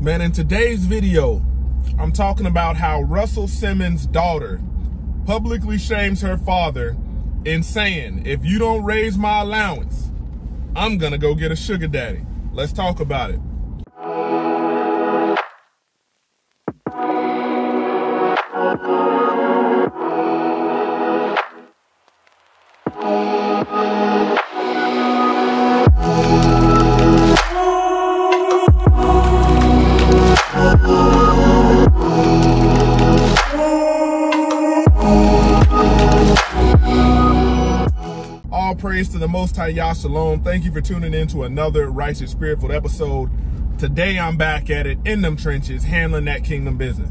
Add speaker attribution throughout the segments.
Speaker 1: Man, in today's video, I'm talking about how Russell Simmons' daughter publicly shames her father in saying, if you don't raise my allowance, I'm gonna go get a sugar daddy. Let's talk about it. To the Most High Yah Shalom. Thank you for tuning in to another Righteous Spiritful episode. Today I'm back at it in them trenches, handling that kingdom business.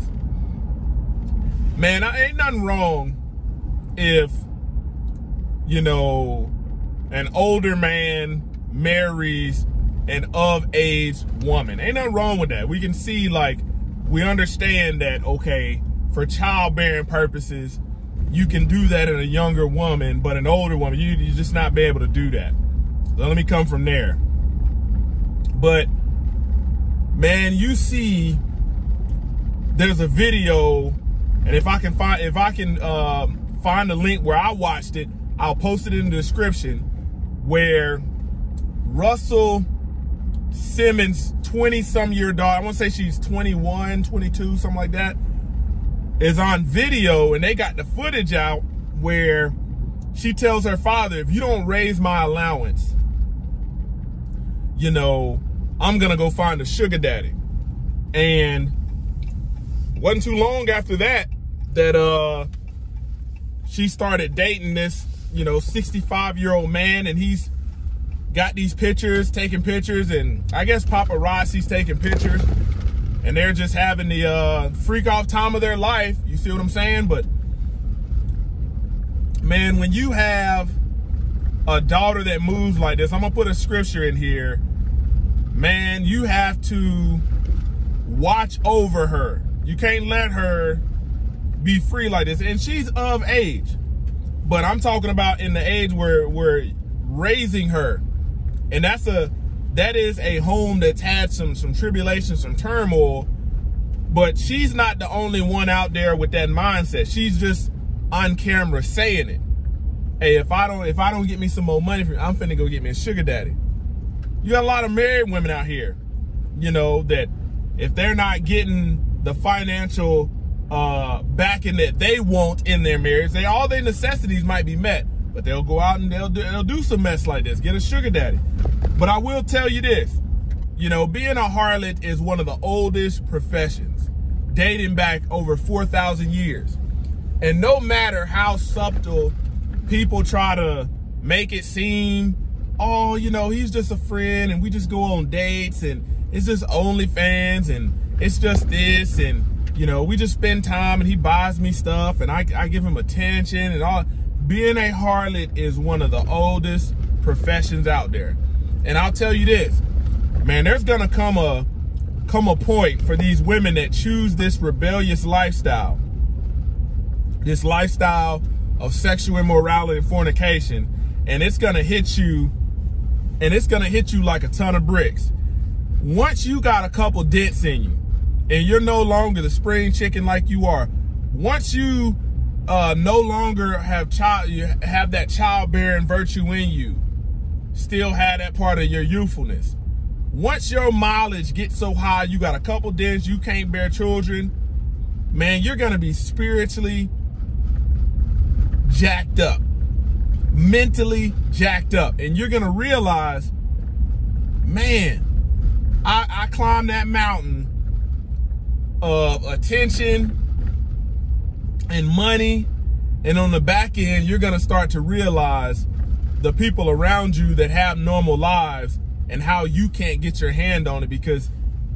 Speaker 1: Man, I ain't nothing wrong if, you know, an older man marries an of age woman. Ain't nothing wrong with that. We can see, like, we understand that, okay, for childbearing purposes, you can do that in a younger woman, but an older woman, you, you just not be able to do that. So let me come from there. But man, you see, there's a video, and if I can find, if I can uh, find the link where I watched it, I'll post it in the description, where Russell Simmons, 20 some year daughter, I want to say she's 21, 22, something like that, is on video and they got the footage out where she tells her father, if you don't raise my allowance, you know, I'm going to go find a sugar daddy. And wasn't too long after that, that, uh, she started dating this, you know, 65 year old man and he's got these pictures, taking pictures and I guess paparazzi's taking pictures and they're just having the uh, freak off time of their life. You see what I'm saying? But man, when you have a daughter that moves like this, I'm gonna put a scripture in here. Man, you have to watch over her. You can't let her be free like this. And she's of age. But I'm talking about in the age where we're raising her. And that's a that is a home that's had some some tribulation, some turmoil. But she's not the only one out there with that mindset. She's just on camera saying it. Hey, if I don't if I don't get me some more money, I'm finna go get me a sugar daddy. You got a lot of married women out here, you know, that if they're not getting the financial uh backing that they want in their marriage, they all their necessities might be met, but they'll go out and they'll do, they'll do some mess like this, get a sugar daddy. But I will tell you this, you know, being a harlot is one of the oldest professions, dating back over 4,000 years. And no matter how subtle people try to make it seem, oh, you know, he's just a friend and we just go on dates and it's just OnlyFans and it's just this and, you know, we just spend time and he buys me stuff and I, I give him attention and all. Being a harlot is one of the oldest professions out there. And I'll tell you this, man, there's gonna come a come a point for these women that choose this rebellious lifestyle, this lifestyle of sexual immorality and fornication, and it's gonna hit you, and it's gonna hit you like a ton of bricks. Once you got a couple dents in you, and you're no longer the spring chicken like you are, once you uh, no longer have child, you have that childbearing virtue in you, still have that part of your youthfulness. Once your mileage gets so high, you got a couple dents, you can't bear children, man, you're gonna be spiritually jacked up, mentally jacked up, and you're gonna realize, man, I, I climbed that mountain of attention and money, and on the back end, you're gonna start to realize the people around you that have normal lives and how you can't get your hand on it because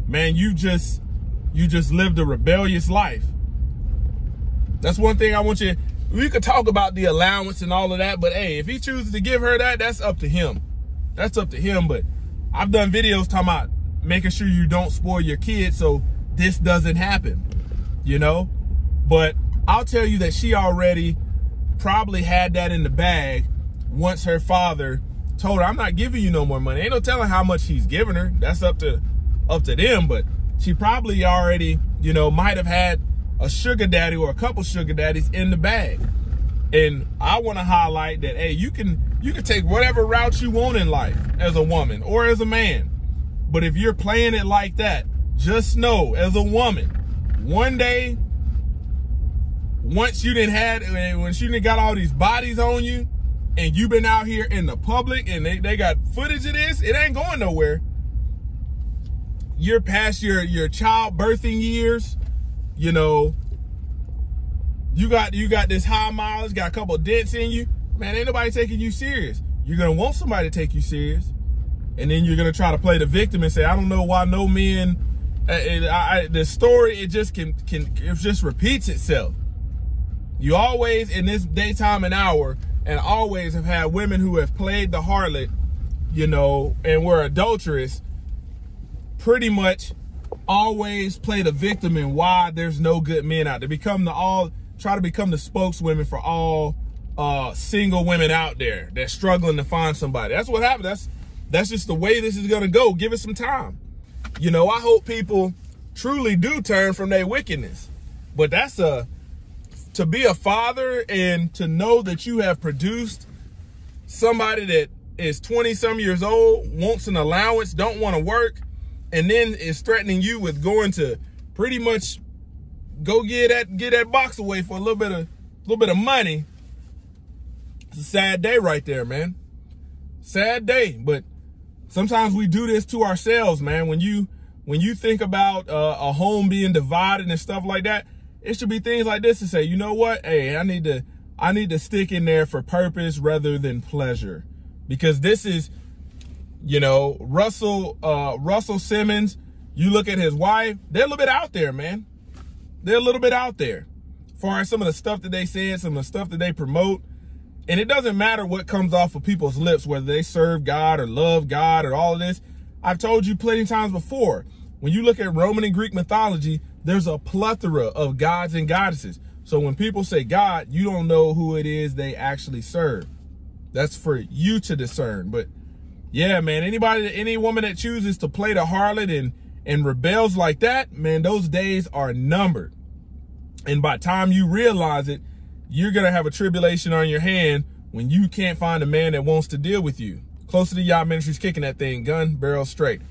Speaker 1: man you just you just lived a rebellious life. That's one thing i want you we could talk about the allowance and all of that but hey if he chooses to give her that that's up to him. That's up to him but i've done videos talking about making sure you don't spoil your kids so this doesn't happen you know? But i'll tell you that she already probably had that in the bag once her father told her, I'm not giving you no more money. Ain't no telling how much he's giving her. That's up to up to them. But she probably already, you know, might have had a sugar daddy or a couple sugar daddies in the bag. And I want to highlight that, hey, you can you can take whatever route you want in life as a woman or as a man. But if you're playing it like that, just know as a woman, one day, once you didn't had when she didn't got all these bodies on you, and you've been out here in the public and they, they got footage of this, it ain't going nowhere. You're past your your child birthing years, you know. You got you got this high mileage, got a couple dents in you. Man, ain't nobody taking you serious. You're gonna want somebody to take you serious, and then you're gonna try to play the victim and say, "I don't know why no men." It, I, the story it just can can it just repeats itself. You always in this daytime and hour and always have had women who have played the harlot, you know, and were adulterous, pretty much always play the victim and why there's no good men out there. Become the all try to become the spokeswomen for all uh, single women out there that's struggling to find somebody. That's what happened. That's that's just the way this is gonna go. Give it some time. You know, I hope people truly do turn from their wickedness. But that's a to be a father and to know that you have produced somebody that is 20 some years old, wants an allowance, don't want to work, and then is threatening you with going to pretty much go get that get that box away for a little bit of little bit of money. It's a sad day right there, man. Sad day, but sometimes we do this to ourselves, man. When you when you think about uh, a home being divided and stuff like that, it should be things like this to say, you know what? Hey, I need to I need to stick in there for purpose rather than pleasure. Because this is, you know, Russell uh Russell Simmons, you look at his wife, they're a little bit out there, man. They're a little bit out there. As far as some of the stuff that they said, some of the stuff that they promote. And it doesn't matter what comes off of people's lips, whether they serve God or love God or all of this. I've told you plenty times before. When you look at Roman and Greek mythology, there's a plethora of gods and goddesses. So when people say God, you don't know who it is they actually serve. That's for you to discern. But yeah, man, anybody, any woman that chooses to play the harlot and, and rebels like that, man, those days are numbered. And by time you realize it, you're going to have a tribulation on your hand when you can't find a man that wants to deal with you. Closer to Yah Ministries kicking that thing, gun barrel straight.